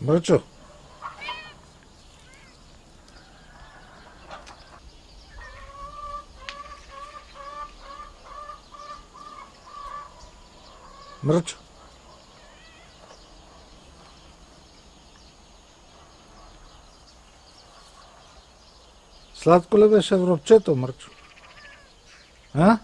Мръчо! Мръчо! Сладко ли беше вробчето, Мръчо? А?